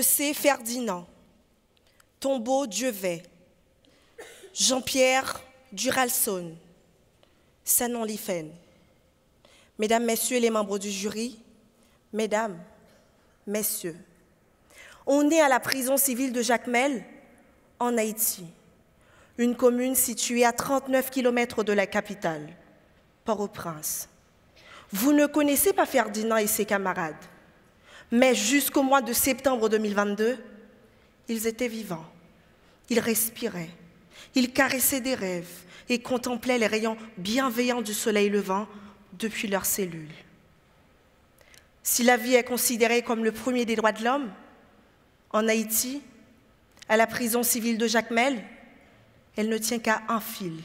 Ossé Ferdinand, Tombeau Dieuvay, Jean-Pierre Duralson, Sanon Lifen. Mesdames, Messieurs les membres du jury, Mesdames, Messieurs, on est à la prison civile de Jacmel, en Haïti, une commune située à 39 km de la capitale, Port-au-Prince. Vous ne connaissez pas Ferdinand et ses camarades. Mais jusqu'au mois de septembre 2022, ils étaient vivants. Ils respiraient. Ils caressaient des rêves et contemplaient les rayons bienveillants du soleil levant depuis leurs cellules. Si la vie est considérée comme le premier des droits de l'homme, en Haïti, à la prison civile de Jacmel, elle ne tient qu'à un fil.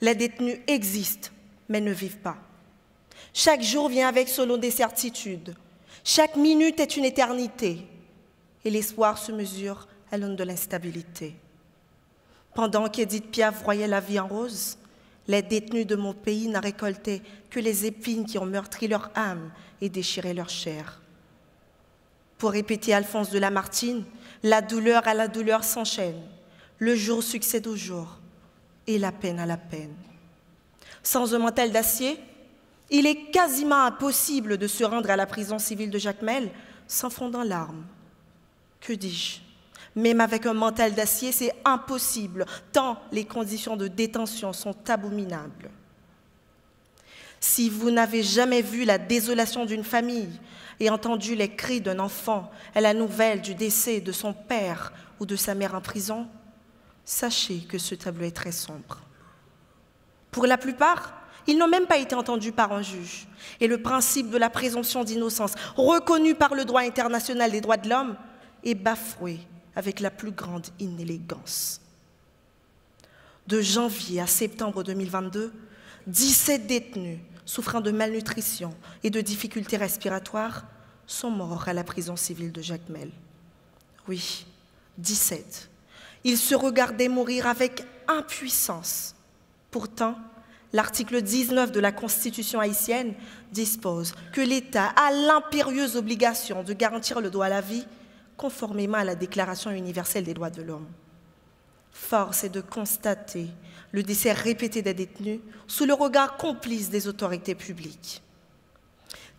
Les détenus existent, mais ne vivent pas. Chaque jour vient avec son lot des certitudes, chaque minute est une éternité et l'espoir se mesure à l'aune de l'instabilité. Pendant qu'Edith Piaf voyait la vie en rose, les détenus de mon pays n'a récolté que les épines qui ont meurtri leur âme et déchiré leur chair. Pour répéter Alphonse de Lamartine, la douleur à la douleur s'enchaîne, le jour succède au jour et la peine à la peine. Sans un mantel d'acier, il est quasiment impossible de se rendre à la prison civile de Jacmel sans fondre en larmes. Que dis-je? Même avec un mental d'acier, c'est impossible, tant les conditions de détention sont abominables. Si vous n'avez jamais vu la désolation d'une famille et entendu les cris d'un enfant à la nouvelle du décès de son père ou de sa mère en prison, sachez que ce tableau est très sombre. Pour la plupart, ils n'ont même pas été entendus par un juge. Et le principe de la présomption d'innocence, reconnu par le droit international des droits de l'homme, est bafoué avec la plus grande inélégance. De janvier à septembre 2022, 17 détenus souffrant de malnutrition et de difficultés respiratoires sont morts à la prison civile de Jacmel. Oui, 17. Ils se regardaient mourir avec impuissance. Pourtant, L'article 19 de la Constitution haïtienne dispose que l'État a l'impérieuse obligation de garantir le droit à la vie conformément à la Déclaration universelle des droits de l'homme. Force est de constater le décès répété des détenus sous le regard complice des autorités publiques.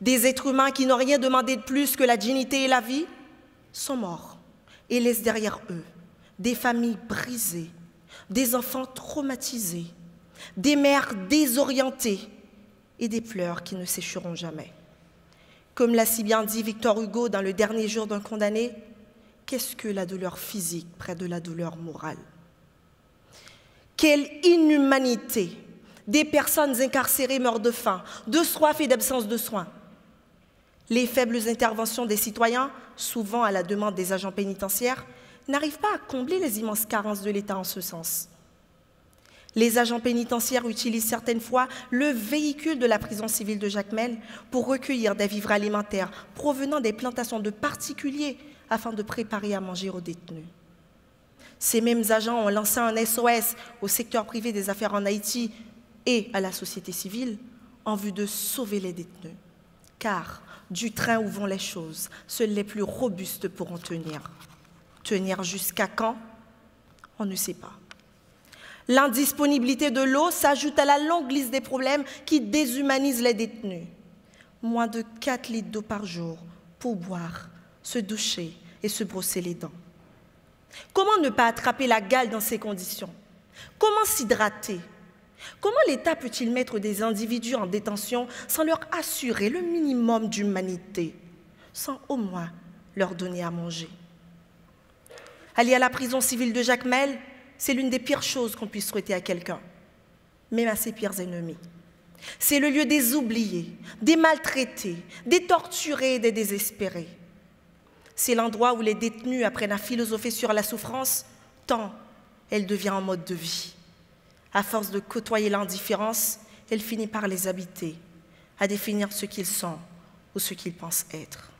Des êtres humains qui n'ont rien demandé de plus que la dignité et la vie sont morts et laissent derrière eux des familles brisées, des enfants traumatisés, des mères désorientées et des pleurs qui ne sécheront jamais. Comme l'a si bien dit Victor Hugo dans le dernier jour d'un condamné, qu'est-ce que la douleur physique près de la douleur morale? Quelle inhumanité Des personnes incarcérées meurent de faim, de soif et d'absence de soins. Les faibles interventions des citoyens, souvent à la demande des agents pénitentiaires, n'arrivent pas à combler les immenses carences de l'État en ce sens. Les agents pénitentiaires utilisent certaines fois le véhicule de la prison civile de Jacmel pour recueillir des vivres alimentaires provenant des plantations de particuliers afin de préparer à manger aux détenus. Ces mêmes agents ont lancé un SOS au secteur privé des affaires en Haïti et à la société civile en vue de sauver les détenus. Car du train où vont les choses, seuls les plus robustes pourront tenir. Tenir jusqu'à quand? On ne sait pas. L'indisponibilité de l'eau s'ajoute à la longue liste des problèmes qui déshumanisent les détenus. Moins de 4 litres d'eau par jour pour boire, se doucher et se brosser les dents. Comment ne pas attraper la gale dans ces conditions? Comment s'hydrater? Comment l'État peut-il mettre des individus en détention sans leur assurer le minimum d'humanité, sans au moins leur donner à manger? Aller à la prison civile de Jacmel, c'est l'une des pires choses qu'on puisse souhaiter à quelqu'un, même à ses pires ennemis. C'est le lieu des oubliés, des maltraités, des torturés et des désespérés. C'est l'endroit où les détenus apprennent à philosopher sur la souffrance, tant elle devient un mode de vie. À force de côtoyer l'indifférence, elle finit par les habiter, à définir ce qu'ils sont ou ce qu'ils pensent être.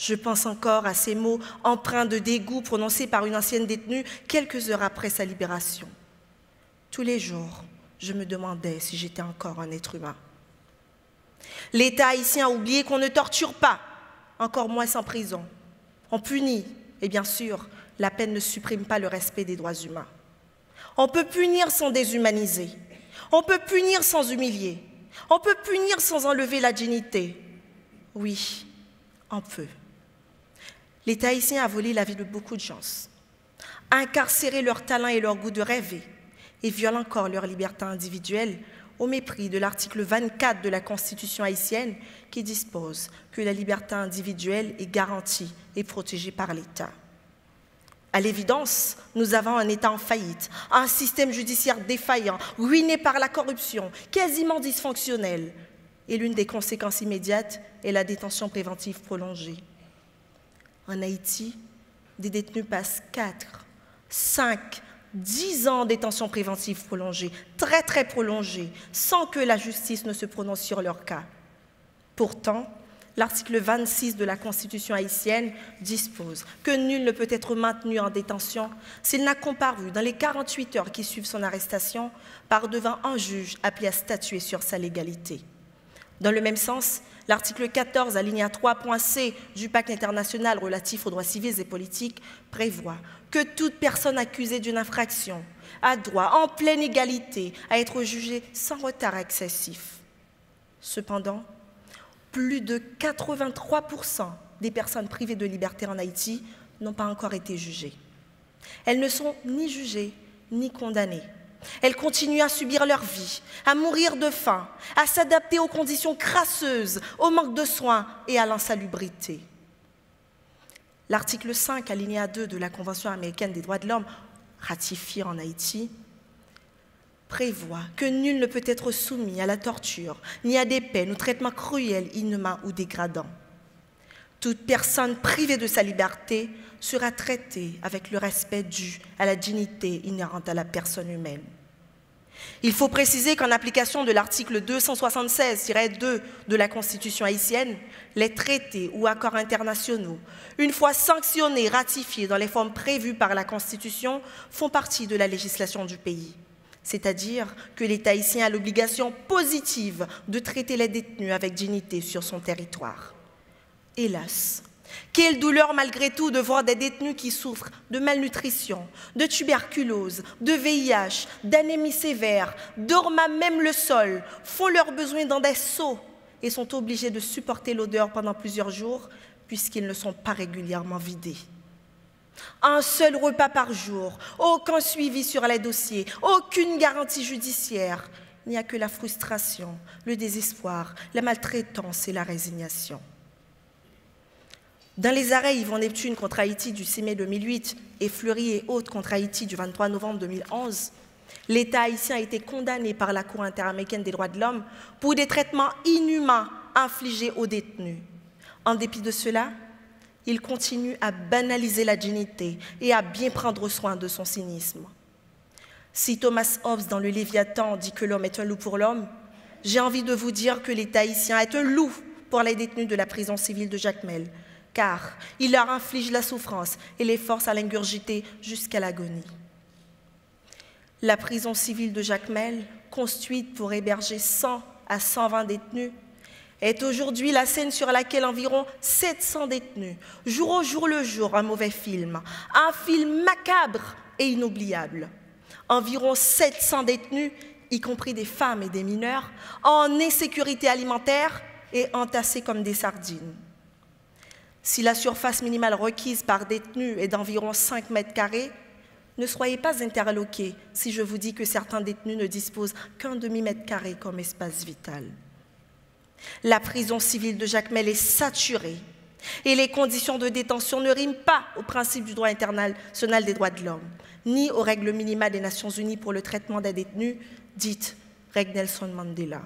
Je pense encore à ces mots empreints de dégoût prononcés par une ancienne détenue quelques heures après sa libération. Tous les jours, je me demandais si j'étais encore un être humain. L'État haïtien a oublié qu'on ne torture pas, encore moins sans prison. on punit, et bien sûr, la peine ne supprime pas le respect des droits humains. On peut punir sans déshumaniser, on peut punir sans humilier, on peut punir sans enlever la dignité. Oui, on peut. L'État haïtien a volé la vie de beaucoup de gens, incarcéré leur talent et leur goût de rêver, et viole encore leur liberté individuelle au mépris de l'article 24 de la Constitution haïtienne qui dispose que la liberté individuelle est garantie et protégée par l'État. À l'évidence, nous avons un État en faillite, un système judiciaire défaillant, ruiné par la corruption, quasiment dysfonctionnel. Et l'une des conséquences immédiates est la détention préventive prolongée. En Haïti, des détenus passent 4, 5, 10 ans de détention préventive prolongée, très très prolongée, sans que la justice ne se prononce sur leur cas. Pourtant, l'article 26 de la Constitution haïtienne dispose que nul ne peut être maintenu en détention s'il n'a comparu dans les 48 heures qui suivent son arrestation par devant un juge appelé à statuer sur sa légalité. Dans le même sens, l'article 14, alinéa 3.c du pacte international relatif aux droits civils et politiques prévoit que toute personne accusée d'une infraction a droit, en pleine égalité, à être jugée sans retard excessif. Cependant, plus de 83% des personnes privées de liberté en Haïti n'ont pas encore été jugées. Elles ne sont ni jugées ni condamnées. Elles continuent à subir leur vie, à mourir de faim, à s'adapter aux conditions crasseuses, au manque de soins et à l'insalubrité. L'article 5, alinéa 2 de la Convention américaine des droits de l'homme, ratifiée en Haïti, prévoit que nul ne peut être soumis à la torture, ni à des peines ou traitements cruels, inhumains ou dégradants. Toute personne privée de sa liberté sera traitée avec le respect dû à la dignité inhérente à la personne humaine. Il faut préciser qu'en application de l'article 276-2 de la Constitution haïtienne, les traités ou accords internationaux, une fois sanctionnés, ratifiés dans les formes prévues par la Constitution, font partie de la législation du pays. C'est-à-dire que l'État haïtien a l'obligation positive de traiter les détenus avec dignité sur son territoire. Hélas, quelle douleur malgré tout de voir des détenus qui souffrent de malnutrition, de tuberculose, de VIH, d'anémie sévère, dorment même le sol, font leurs besoins dans des seaux et sont obligés de supporter l'odeur pendant plusieurs jours puisqu'ils ne sont pas régulièrement vidés. Un seul repas par jour, aucun suivi sur les dossiers, aucune garantie judiciaire. Il n'y a que la frustration, le désespoir, la maltraitance et la résignation. Dans les arrêts Yvon Neptune contre Haïti du 6 mai 2008 et Fleury et Haute contre Haïti du 23 novembre 2011, l'État haïtien a été condamné par la Cour interaméricaine des droits de l'homme pour des traitements inhumains infligés aux détenus. En dépit de cela, il continue à banaliser la dignité et à bien prendre soin de son cynisme. Si Thomas Hobbes dans le Léviathan dit que l'homme est un loup pour l'homme, j'ai envie de vous dire que l'État haïtien est un loup pour les détenus de la prison civile de Jacmel, car il leur inflige la souffrance et les force à l'ingurgiter jusqu'à l'agonie. La prison civile de Jacmel, construite pour héberger 100 à 120 détenus, est aujourd'hui la scène sur laquelle environ 700 détenus, jour au jour le jour, un mauvais film, un film macabre et inoubliable. Environ 700 détenus, y compris des femmes et des mineurs, en insécurité alimentaire et entassés comme des sardines. Si la surface minimale requise par détenu est d'environ 5 mètres carrés, ne soyez pas interloqués si je vous dis que certains détenus ne disposent qu'un demi-mètre carré comme espace vital. La prison civile de Jacmel est saturée et les conditions de détention ne riment pas au principe du droit international des droits de l'homme, ni aux règles minimales des Nations Unies pour le traitement des détenus, dites règles Nelson Mandela.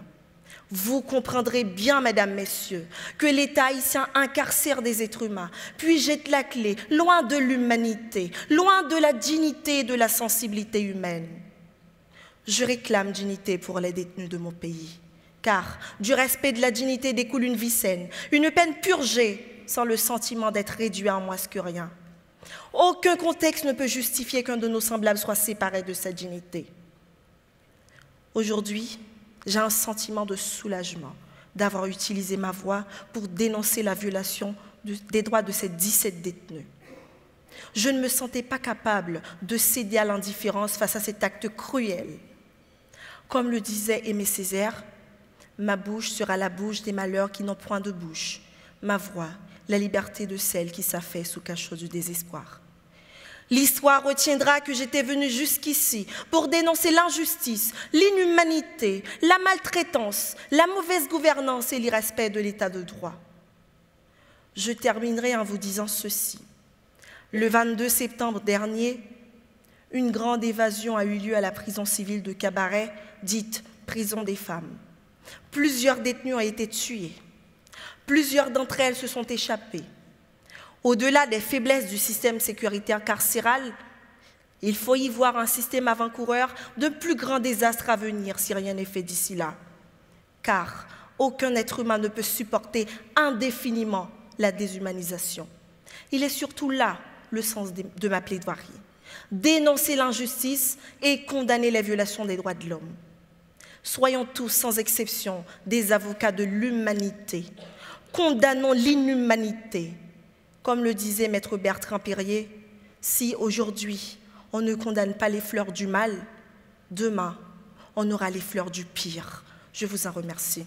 Vous comprendrez bien, mesdames, messieurs, que l'État haïtien incarcère des êtres humains, puis jette la clé, loin de l'humanité, loin de la dignité et de la sensibilité humaine. Je réclame dignité pour les détenus de mon pays, car du respect de la dignité découle une vie saine, une peine purgée sans le sentiment d'être réduit à moins que rien. Aucun contexte ne peut justifier qu'un de nos semblables soit séparé de sa dignité. Aujourd'hui, j'ai un sentiment de soulagement d'avoir utilisé ma voix pour dénoncer la violation des droits de ces 17 détenus. Je ne me sentais pas capable de céder à l'indifférence face à cet acte cruel. Comme le disait Aimé Césaire, ma bouche sera la bouche des malheurs qui n'ont point de bouche, ma voix, la liberté de celle qui s'affaisse sous cachot du désespoir. L'histoire retiendra que j'étais venu jusqu'ici pour dénoncer l'injustice, l'inhumanité, la maltraitance, la mauvaise gouvernance et l'irrespect de l'état de droit. Je terminerai en vous disant ceci. Le 22 septembre dernier, une grande évasion a eu lieu à la prison civile de Cabaret, dite prison des femmes. Plusieurs détenus ont été tués. Plusieurs d'entre elles se sont échappées. Au-delà des faiblesses du système sécuritaire carcéral, il faut y voir un système avant-coureur de plus grands désastres à venir si rien n'est fait d'ici là. Car aucun être humain ne peut supporter indéfiniment la déshumanisation. Il est surtout là le sens de ma plaidoirie. Dénoncer l'injustice et condamner les violations des droits de l'homme. Soyons tous, sans exception, des avocats de l'humanité. Condamnons l'inhumanité comme le disait maître Bertrand Perrier, si aujourd'hui on ne condamne pas les fleurs du mal, demain on aura les fleurs du pire. Je vous en remercie.